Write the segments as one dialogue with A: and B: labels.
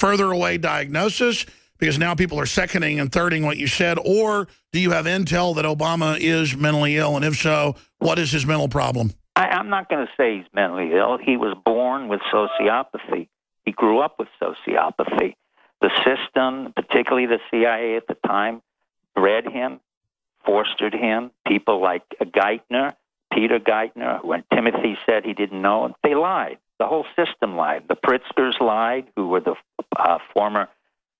A: further away diagnosis? Because now people are seconding and thirding what you said. Or do you have intel that Obama is mentally ill? And if so, what is his mental problem?
B: I, I'm not going to say he's mentally ill. He was born with sociopathy. He grew up with sociopathy. The system, particularly the CIA at the time, bred him, fostered him. People like Geithner, Peter Geithner, when Timothy said he didn't know, they lied. The whole system lied. The Pritzkers lied, who were the uh, former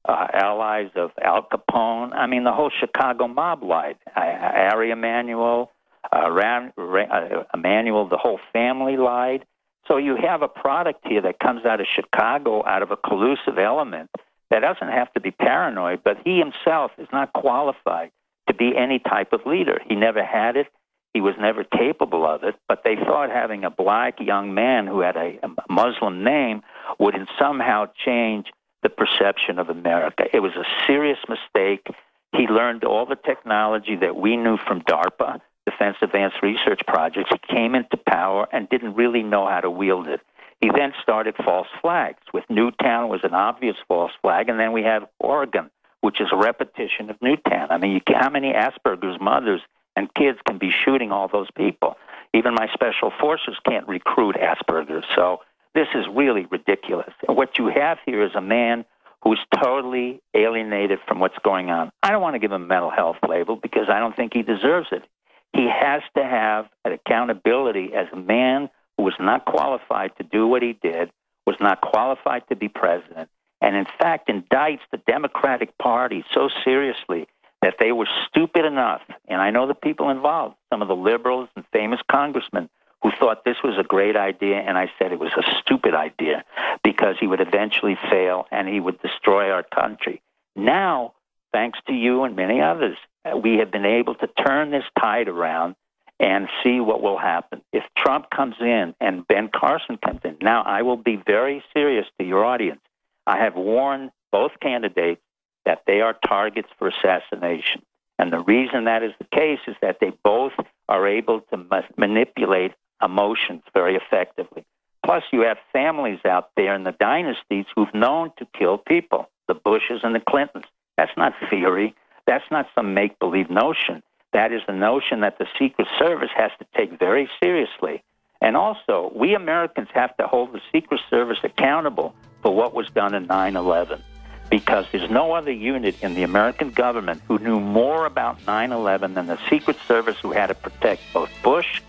B: uh, allies of Al Capone. I mean, the whole Chicago mob lied. Uh, Ari Emanuel, uh, Rahm, uh, Emanuel, the whole family lied. So you have a product here that comes out of Chicago, out of a collusive element that doesn't have to be paranoid, but he himself is not qualified to be any type of leader. He never had it. He was never capable of it, but they thought having a black young man who had a, Muslim name would somehow change the perception of America. It was a serious mistake. He learned all the technology that we knew from DARPA, Defense Advanced Research Projects. He came into power and didn't really know how to wield it. He then started false flags. With Newtown was an obvious false flag, and then we have Oregon, which is a repetition of Newtown. I mean, you, how many Asperger's mothers and kids can be shooting all those people? Even my special forces can't recruit Asperger's. So this is really ridiculous. And what you have here is a man who's totally alienated from what's going on. I don't want to give him a mental health label because I don't think he deserves it. He has to have an accountability as a man who was not qualified to do what he did, was not qualified to be president, and in fact indicts the Democratic Party so seriously that they were stupid enough, and I know the people involved, some of the liberals and famous congressmen who thought this was a great idea, and I said it was a stupid idea because he would eventually fail and he would destroy our country. Now, thanks to you and many others, uh, we have been able to turn this tide around and see what will happen. If Trump comes in and Ben Carson comes in, now I will be very serious to your audience. I have warned both candidates that they are targets for assassination. And the reason that is the case is that they both are able to ma- manipulate emotions very effectively. Plus, you have families out there in the dynasties who've known to kill people the Bushes and the Clintons. That's not theory. That's not some make believe notion. That is the notion that the Secret Service has to take very seriously. And also, we Americans have to hold the Secret Service accountable for what was done in 9 11 because there's no other unit in the American government who knew more about 9 11 than the Secret Service, who had to protect both Bush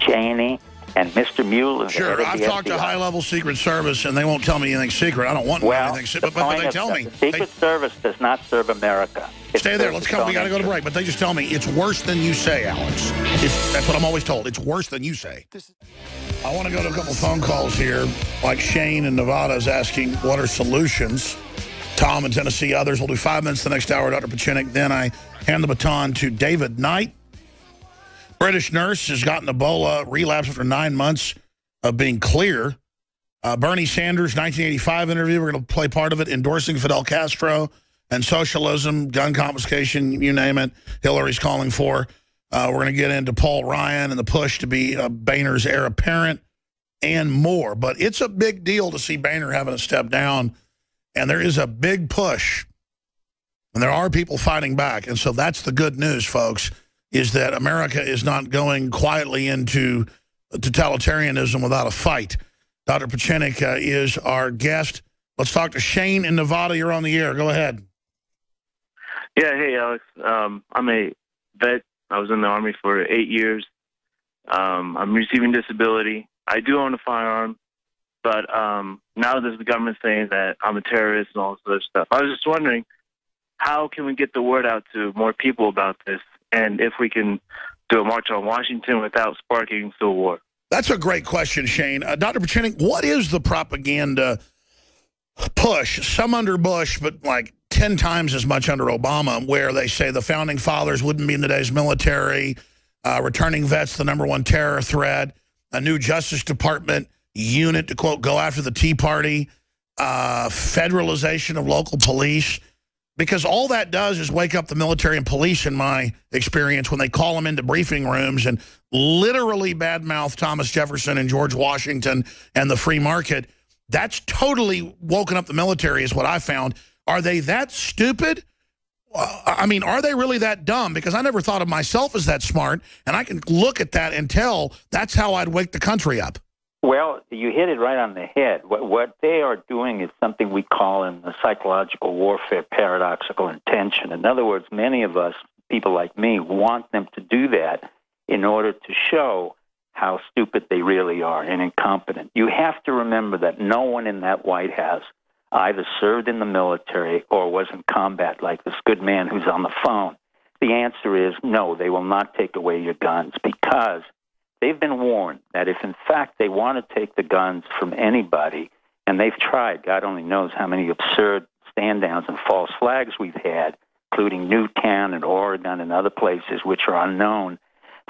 B: Cheney, and Mr. Mueller.
A: Sure, I've talked FBI. to high-level Secret Service, and they won't tell me anything secret. I don't want
B: well,
A: anything secret, but, but, they tell me.
B: The Secret
A: they,
B: Service does not serve America.
A: It stay there. Let's come. We got to go to break. But they just tell me it's worse than you say, Alex. It's, that's what I'm always told. It's worse than you say. I want to go to a couple phone calls here. Like Shane in Nevada is asking, what are solutions? Tom in Tennessee, others. We'll do five minutes the next hour, Dr. Pieczenik. Then I hand the baton to David Knight British nurse has gotten Ebola relapse after nine months of being clear. Uh, Bernie Sanders, 1985 interview, we're going to play part of it, endorsing Fidel Castro and socialism, gun confiscation, you name it, Hillary's calling for. Uh, we're going to get into Paul Ryan and the push to be uh, Boehner's heir apparent and more. But it's a big deal to see Boehner having to step down, and there is a big push, and there are people fighting back. And so that's the good news, folks is that America is not going quietly into totalitarianism without a fight. Dr. Pieczenik uh, is our guest. Let's talk to Shane in Nevada. You're on the air. Go ahead.
C: Yeah, hey, Alex. Um, I'm a vet. I was in the Army for eight years. Um, I'm receiving disability. I do own a firearm, but um, now there's the government saying that I'm a terrorist and all this other stuff. I was just wondering, how can we get the word out to more people about this? and if we can do a march on Washington without sparking civil war?
A: That's a great question, Shane. Uh, Dr. Pieczenik, what is the propaganda push, some under Bush, but like 10 times as much under Obama, where they say the founding fathers wouldn't be in today's military, uh, returning vets the number one terror threat, a new Justice Department unit to, quote, go after the Tea Party, uh, federalization of local police, because all that does is wake up the military and police, in my experience, when they call them into briefing rooms and literally badmouth Thomas Jefferson and George Washington and the free market. That's totally woken up the military is what I found. Are they that stupid? I mean, are they really that dumb? Because I never thought of myself as that smart, and I can look at that and tell that's how I'd wake the country up.
B: Well, you hit it right on the head. What, what they are doing is something we call in the psychological warfare paradoxical intention. In other words, many of us, people like me, want them to do that in order to show how stupid they really are and incompetent. You have to remember that no one in that White House either served in the military or was in combat, like this good man who's on the phone. The answer is no, they will not take away your guns because they've been warned that if in fact they want to take the guns from anybody, and they've tried, God only knows how many absurd stand downs and false flags we've had, including Newtown and Oregon and other places which are unknown.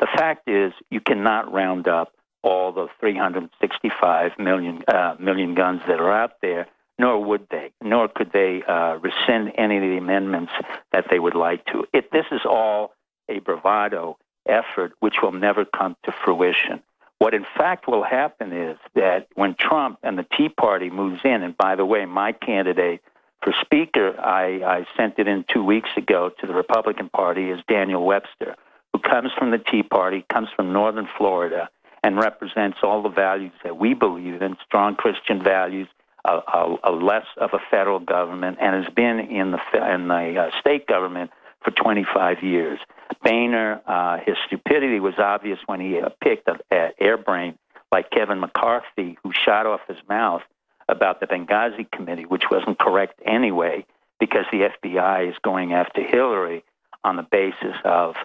B: The fact is, you cannot round up all the 365 million uh, million guns that are out there, nor would they, nor could they uh, rescind any of the amendments that they would like to. If this is all a bravado effort which will never come to fruition. What in fact will happen is that when Trump and the Tea Party moves in, and by the way, my candidate for Speaker, I, I sent it in two weeks ago to the Republican Party, is Daniel Webster, who comes from the Tea Party, comes from Northern Florida, and represents all the values that we believe in strong Christian values, a, a, a less of a federal government, and has been in the, in the uh, state government for 25 years. Boehner, uh, his stupidity was obvious when he uh, picked an airbrain like Kevin McCarthy, who shot off his mouth about the Benghazi committee, which wasn't correct anyway, because the FBI is going after Hillary on the basis of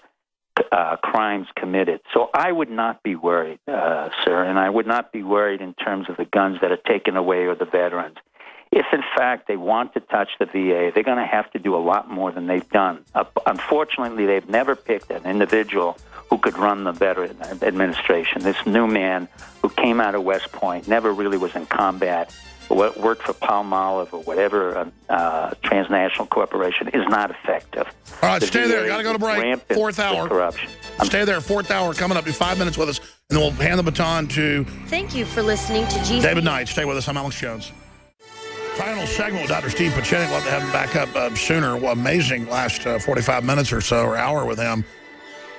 B: uh, crimes committed. So I would not be worried, uh, sir, and I would not be worried in terms of the guns that are taken away or the veterans. If, in fact, they want to touch the VA, they're going to have to do a lot more than they've done. Uh, unfortunately, they've never picked an individual who could run the Veteran Administration. This new man who came out of West Point never really was in combat, worked for Palmolive or whatever uh, uh, transnational corporation is not effective.
A: All right, the stay VA there. Got to go to break. Fourth hour.
B: Corruption.
A: Stay there. Fourth hour coming up. Be five minutes with us, and then we'll hand the baton to.
D: Thank you for listening to GC.
A: David Knight. Stay with us. I'm Alex Jones. Final segment with Dr. Steve Pieczenik. Love to have him back up uh, sooner. Amazing last uh, 45 minutes or so, or hour with him,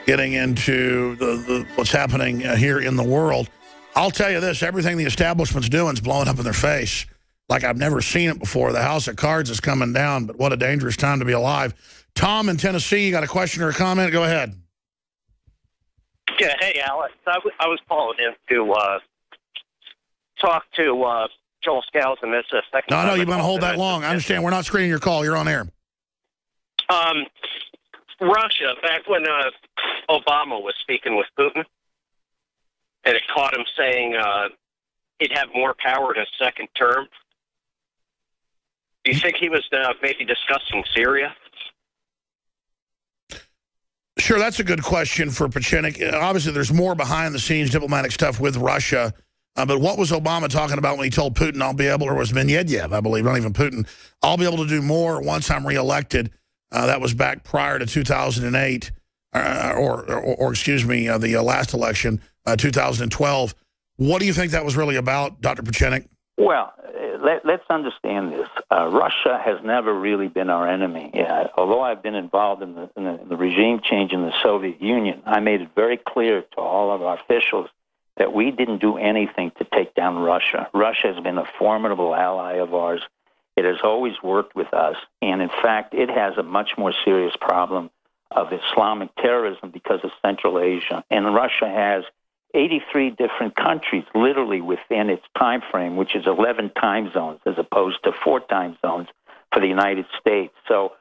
A: getting into the, the what's happening uh, here in the world. I'll tell you this, everything the establishment's doing is blowing up in their face like I've never seen it before. The house of cards is coming down, but what a dangerous time to be alive. Tom in Tennessee, you got a question or a comment? Go ahead.
E: Yeah, hey, Alex. I, was calling in to uh, talk to uh, Joel Skousen and this uh, second.
A: No, no, you want to hold that long. I understand. We're not screening your call. You're on air.
E: Um, Russia, back when uh, Obama was speaking with Putin, and it caught him saying uh, he'd have more power in a second term. Do you think he was uh, maybe discussing Syria?
A: Sure, that's a good question for Pieczenik. Obviously, there's more behind the scenes diplomatic stuff with Russia uh, but what was Obama talking about when he told Putin I'll be able, or was Medvedev, I believe, not even Putin, I'll be able to do more once I'm reelected. Uh, that was back prior to 2008, uh, or, or, or, excuse me, uh, the uh, last election, uh, 2012. What do you think that was really about, Dr. Pieczenik?
B: Well, let, us understand this. Russia has never really been our enemy. Yeah, although I've been involved in the, in the regime change in the Soviet Union, I made it very clear to all of our officials that we didn't do anything to take down Russia. Russia has been a formidable ally of ours. It has always worked with us. And in fact, it has a much more serious problem of Islamic terrorism because of Central Asia. And Russia has 83 different countries literally within its time frame, which is 11 time zones as opposed to four time zones for the United States. So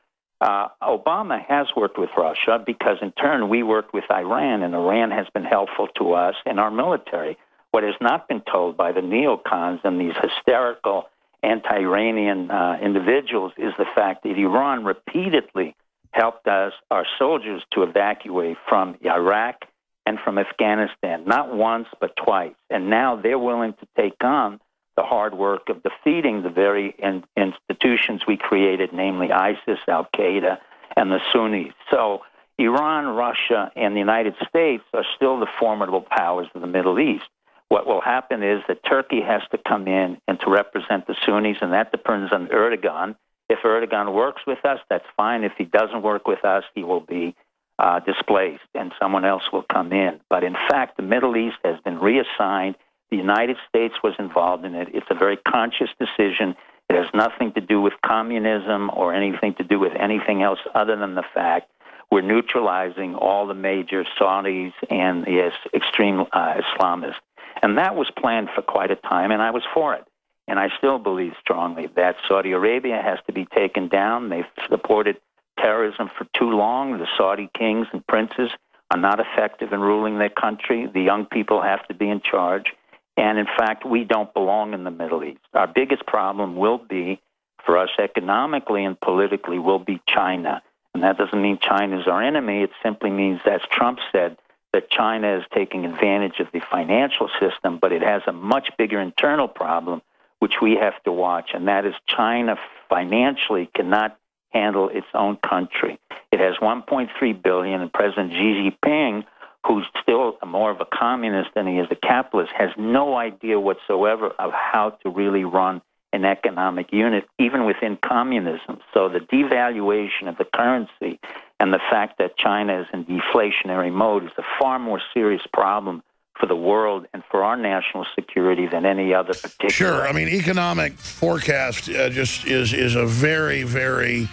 B: uh, Obama has worked with Russia because, in turn, we worked with Iran, and Iran has been helpful to us in our military. What has not been told by the neocons and these hysterical anti Iranian uh, individuals is the fact that Iran repeatedly helped us, our soldiers, to evacuate from Iraq and from Afghanistan, not once, but twice. And now they're willing to take on the hard work of defeating the very in, institutions we created, namely ISIS, Al Qaeda, and the Sunnis. So Iran, Russia, and the United States are still the formidable powers of the Middle East. What will happen is that Turkey has to come in and to represent the Sunnis, and that depends on Erdogan. If Erdogan works with us, that's fine. If he doesn't work with us, he will be uh, displaced and someone else will come in. But in fact, the Middle East has been reassigned. The United States was involved in it. It's a very conscious decision. It has nothing to do with communism or anything to do with anything else other than the fact we're neutralizing all the major Saudis and the extreme uh, Islamists. And that was planned for quite a time, and I was for it. And I still believe strongly that Saudi Arabia has to be taken down. They've supported terrorism for too long. The Saudi kings and princes are not effective in ruling their country. The young people have to be in charge. And in fact, we don't belong in the Middle East. Our biggest problem will be, for us economically and politically, will be China. And that doesn't mean China is our enemy. It simply means, as Trump said, that China is taking advantage of the financial system, but it has a much bigger internal problem, which we have to watch, and that is China financially cannot handle its own country. It has 1.3 billion, and President Xi Jinping, who's still more of a communist than he is a capitalist, has no idea whatsoever of how to really run an economic unit, even within communism. So the devaluation of the currency and the fact that China is in deflationary mode is a far more serious problem for the world and for our national security than any other particular.
A: Sure. I mean, economic forecast uh, just is, is a very, very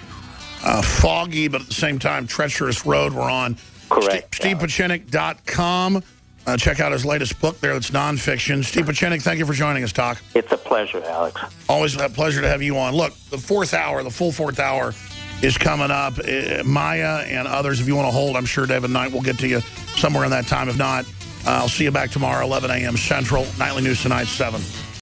A: uh, foggy, but at the same time, treacherous road we're on.
B: Correct.
A: St StevePieczenik.com. Uh, check out his latest book there that's nonfiction. Steve Pieczenik, thank you for joining us, Doc.
B: It's a pleasure, Alex.
A: Always a pleasure to have you on. Look, the fourth hour, the full fourth hour is coming up. Uh, Maya and others, if you want to hold, I'm sure David Knight will get to you somewhere in that time. If not, uh, I'll see you back tomorrow, 11 a.m. Central. Nightly News Tonight, 7.